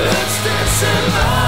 Let's dance love.